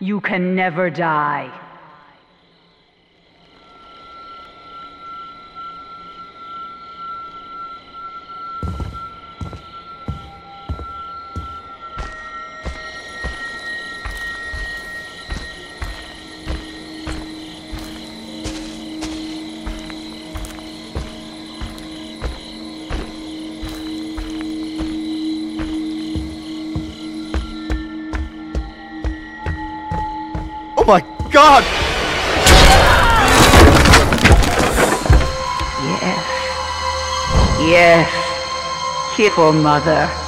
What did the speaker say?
You can never die. Oh my god! Yes. Yes. For mother.